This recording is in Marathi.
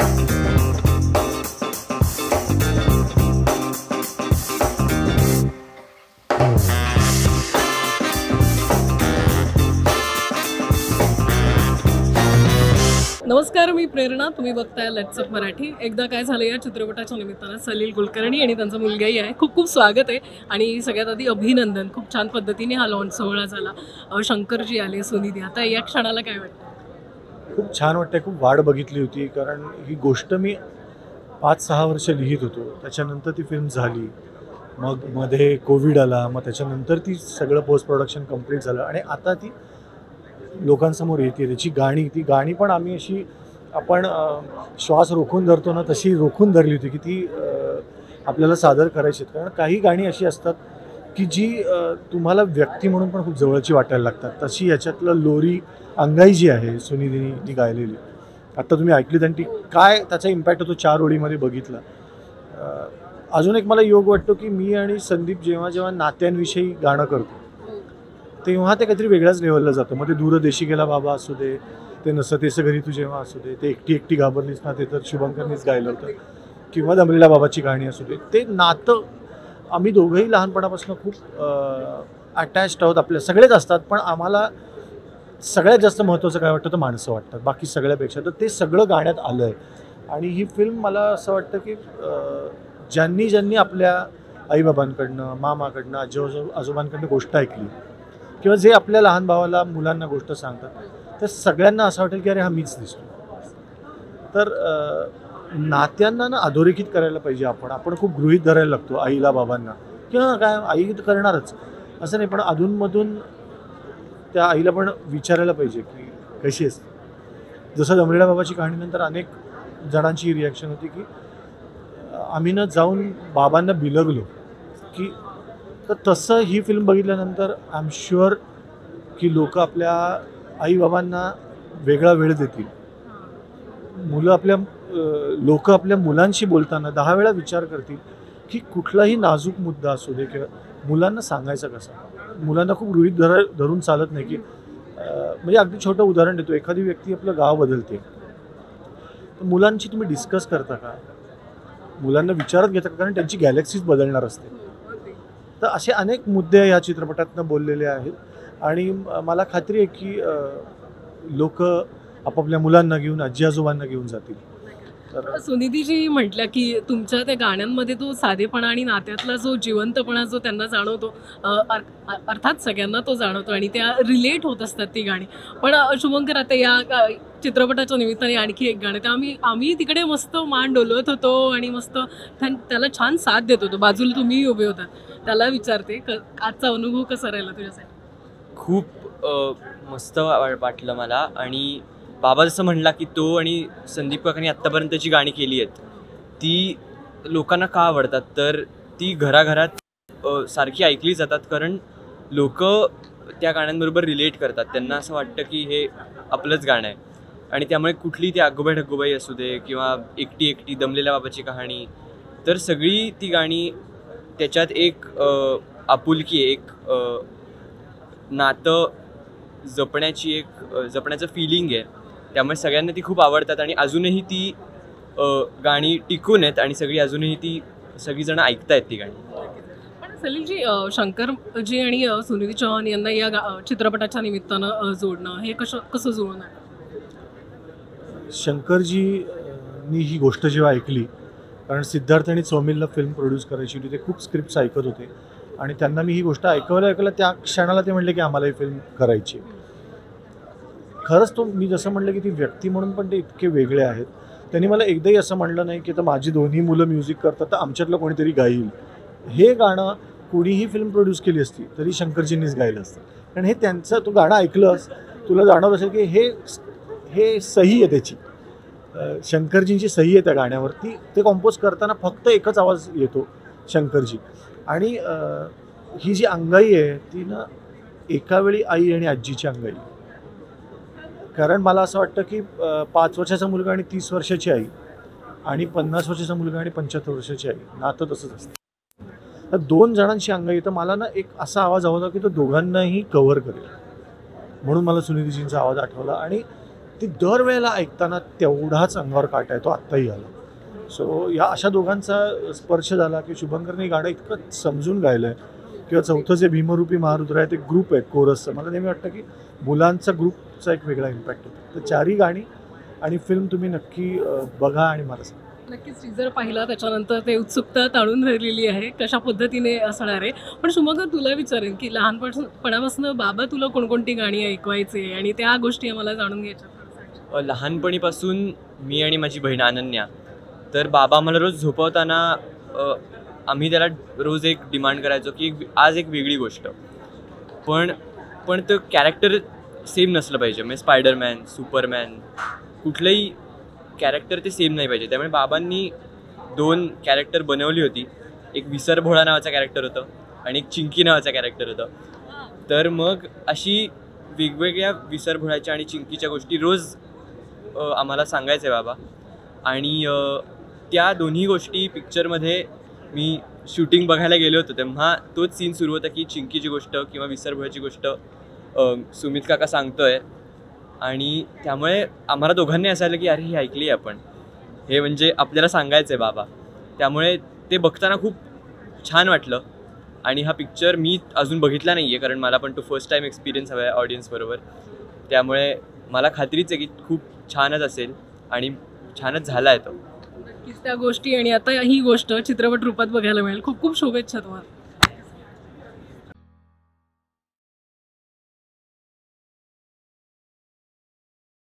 नमस्कार मी प्रेरणा. तुम्ही बघताय लेट्सअप मराठी. एकदा काय झालं या चित्रपटाच्या निमित्तानं सलील कुलकर्णी आणि त्यांचा मुलगाही आहे. खूप खूप स्वागत आहे. आणि सगळ्यात आधी अभिनंदन. खूप छान पद्धतीने हा लॉन्च सोहळा झाला. शंकरजी आले सुनिधी. आता या क्षणाला काय वाटतं? खूप छान वाटतंय खूप वाट बघितली होती. कारण ही गोष्ट मी पाच सहा वर्ष लिहित होतो. त्याच्यानंतर ती फिल्म झाली. मग मध्ये कोविड आला. मग त्याच्यानंतर ती सगळं पोस्ट प्रोडक्शन कंप्लीट झालं. आणि आता ती लोकांसमोर येते. त्याची गाणी ती गाणी पण आम्ही अशी आपण श्वास रोखून धरतो ना तशी रोखून धरली होती की ती आपल्याला सादर करायची आहेत. कारण काही गाणी अशी असतात की जी तुम्हाला व्यक्ती म्हणून पण खूप जवळची वाटायला लागतात. तशी याच्यातलं लोरी अंगाई जी आहे सुनिधीनी ती गायलेली. आत्ता तुम्ही ऐकलीत आणि ती काय त्याचा इम्पॅक्ट होतो चार ओळीमध्ये बघितला. अजून एक मला योग वाटतो की मी आणि संदीप जेव्हा जेव्हा नात्यांविषयी गाणं करतो तेव्हा ते काहीतरी वेगळ्याच लेवलला जातं. मग ते दूरदेशी गेला बाबा असू दे ते नसतेस घरी तू जेव्हा असू दे ते एकटी एकटी घाबरलीस ना ते तर शुभंकरनीच गायलं होतं. किंवा दमलेला बाबाची गाणी असू दे ते नातं आम्ही दोघंही लहानपणापासून खूप अटॅच्ड आहोत. आपल्या सगळेच असतात पण आम्हाला सगळ्यात जास्त महत्त्वाचं काय वाटतं तर माणसं वाटतात. बाकी सगळ्यापेक्षा तर ते सगळं गाण्यात आलं आहे आणि ही फिल्म मला असं वाटतं की ज्यांनी ज्यांनी आपल्या आईबाबांकडनं मामाकडनं आजी आजोबांकडनं गोष्ट ऐकली किंवा जे आपल्या लहान भावाला मुलांना गोष्ट सांगतात तर सगळ्यांना असं वाटेल की अरे हा मीच दिसतो तर नात्यांना ना अधोरेखित करायला पाहिजे आपण. आपण खूप गृहित धरायला लागतो आईला बाबांना. किंवा काय आई तर करणारच. असं नाही पण अधूनमधून त्या आईला पण विचारायला पाहिजे की कशी असते जसं दमरेला बाबाची कहाणीनंतर अनेक जणांची रिॲक्शन होती की आम्ही ना जाऊन बाबांना बिलगलो की तर तसं ही फिल्म बघितल्यानंतर आय एम शुअर की लोक आपल्या आईबाबांना वेगळा वेळ देतील. मुलं आपल्या लोक आपल्या मुलांशी बोलताना दहा वेळा विचार करतील की कुठलाही नाजूक मुद्दा असू दे किंवा मुलांना सांगायचा कसा? मुलांना खूप गृहीत धर धरून चालत नाही की म्हणजे अगदी छोटं उदाहरण देतो. एखादी व्यक्ती आपलं गाव बदलते. तर मुलांशी तुम्ही डिस्कस करता का? मुलांना विचारत घेता का? कारण त्यांची गॅलेक्सीज बदलणार असते. तर असे अनेक मुद्दे या चित्रपटातनं बोललेले आहेत. आणि मला खात्री आहे की लोक आपापल्या मुलांना घेऊन आजी आजोबांना घेऊन जातील. सुनिधीजी म्हटल्या की तुमच्या त्या गाण्यांमध्ये तो साधेपणा आणि नात्यातला जो जिवंतपणा जो त्यांना जाणवतो अर्थात सगळ्यांना तो जाणवतो आणि त्या रिलेट होत असतात ती गाणी. पण शुभंकर आता या चित्रपटाच्या निमित्ताने आणखी एक गाणं ते आम्ही आम्ही तिकडे मस्त मान डोलवत होतो आणि मस्त त्यां- त्याला छान साथ देत होतो. बाजूला तुम्ही उभे होता. त्याला विचारते क- आजचा अनुभव कसा राहिला तुझ्यासाठी? खूप मस्त वाटलं मला आणि बाबा जसं म्हणला की तो आणि संदीप काकांनी आत्तापर्यंत जी गाणी केली आहेत ती लोकांना का आवडतात? तर ती घराघरात सारखी ऐकली जातात कारण लोक त्या गाण्यांबरोबर रिलेट करतात. त्यांना असं वाटतं की हे आपलंच गाणं आहे. आणि त्यामुळे कुठली ती आगोबाई ढगोबाई असू दे किंवा एकटी एकटी दमलेल्या बाबाची कहाणी तर सगळी ती गाणी त्याच्यात एक आपुलकी एक नातं जपण्याची एक जपण्याचं फिलिंग आहे. त्यामुळे सगळ्यांना ती खूप आवडतात आणि अजूनही ती गाणी टिकून आहेत आणि सगळी अजूनही ती सगळीजण ऐकतायत ती गाणी. पण सलीलजी शंकरजी आणि सुनिधी चौहान यांना या चित्रपटाच्या निमित्तानं जोडणं हे कसं कसं जुळून आलं? शंकरजी अं, नी ही गोष्ट जेव्हा ऐकली कारण सिद्धार्थ आणि सौमिलला फिल्म प्रोड्यूस करायची होती ते खूप स्क्रिप्ट्स ऐकत होते. आणि त्यांना मी ही गोष्ट ऐकवल्या ऐकलं त्या क्षणाला ते म्हणले की आम्हाला ही फिल्म करायची आहे. खरंच तो मी जसं म्हणलं की ती व्यक्ती म्हणून पण ते इतके वेगळे आहेत. त्यांनी मला एकदाही असं म्हणलं नाही की तर माझी दोन्ही मुलं म्युझिक करतात तर आमच्यातलं कोणीतरी गाईल. हे गाणं कोणीही फिल्म प्रोड्यूस केली असती तरी शंकरजींनीच गायलं असतं. कारण हे त्यांचं तू गाणं ऐकलंस तुला जाणवत असेल की हे हे सही आहे त्याची. शंकरजींची सही आहे त्या गाण्यावर ती ते कॉम्पोज करताना फक्त एकच आवाज येतो शंकरजी. आणि ही जी अंगाई आहे ती ना एका वेळी आई आणि आजीची अंगाई. कारण मला असं वाटतं की पाच वर्षाचा मुलगा आणि तीस वर्षाची आई आणि पन्नास वर्षाचा मुलगा आणि पंच्याहत्तर वर्षाची आई. नातं तसंच असतं. तर दोन जणांशी अंग तर मला ना एक असा आवाज हवा होता की तो दोघांनाही कव्हर करेल. म्हणून मला सुनिधीजींचा आवाज आठवला आणि ती दरवेळेला ऐकताना तेवढाच अंगावर काटा येतो. आत्ताही आला. सो या अशा दोघांचा स्पर्श झाला की शुभंकरने गाणं इतकं समजून गायलं आहे किंवा चौथं जे भीमरूपी महारुद्र आहे ते ग्रुप आहे कोरसचं. मला नेहमी वाटतं की मुलांचा ग्रुपचा एक वेगळा इम्पॅक्ट होतो. तर चारही गाणी आणि फिल्म तुम्ही नक्की बघा आणि मला सांगा. नक्कीच टीजर पाहिला. त्याच्यानंतर ते उत्सुकता ताणून धरलेली आहे. कशा पद्धतीने असणार आहे? पण शुभंकर तुला विचारेन की लहानपासून पणापासून बाबा तुला कोणकोणती गाणी ऐकवायचे आणि त्या गोष्टी आम्हाला जाणून घ्यायच्या लहानपणीपासून मी आणि माझी बहीण अनन्या तर बाबा मला रोज झोपवताना आम्ही त्याला रोज एक डिमांड करायचो की आज एक वेगळी गोष्ट. पण पण ते कॅरेक्टर सेम नसलं पाहिजे. म्हणजे स्पायडरमॅन सुपरमॅन कुठलंही कॅरेक्टर ते सेम नाही पाहिजे. त्यामुळे बाबांनी दोन कॅरेक्टर बनवली होती. एक विसर भोळा नावाचा कॅरेक्टर होतं आणि एक चिंकी नावाचा कॅरेक्टर होतं. तर मग अशी वेगवेगळ्या विसरभोळ्याच्या आणि चिंकीच्या गोष्टी रोज आम्हाला सांगायचं आहे बाबा. आणि त्या दोन्ही गोष्टी पिक्चरमध्ये मी शूटिंग बघायला गेलो होतो तेव्हा तोच सीन सुरू होता की चिंकीची गोष्ट किंवा विसरभोळ्याची गोष्ट सुमित काका सांगतोय. आणि त्यामुळे आम्हाला दोघांनी असं आलं की अरे ही ऐकली आहे आपण. हे म्हणजे आपल्याला सांगायचं आहे बाबा. त्यामुळे ते बघताना खूप छान वाटलं. आणि हा पिक्चर मी अजून बघितला नाही आहे कारण मला पण तो फर्स्ट टाईम एक्सपिरियन्स हवा आहे ऑडियन्सबरोबर त्यामुळे मला खात्रीच आहे की खूप छानच असेल आणि छानच झाला आहे तो. नक्कीच त्या गोष्टी आणि आता ही गोष्ट चित्रपट रूपात बघायला मिळेल. खूप खूप शुभेच्छा तुम्हाला.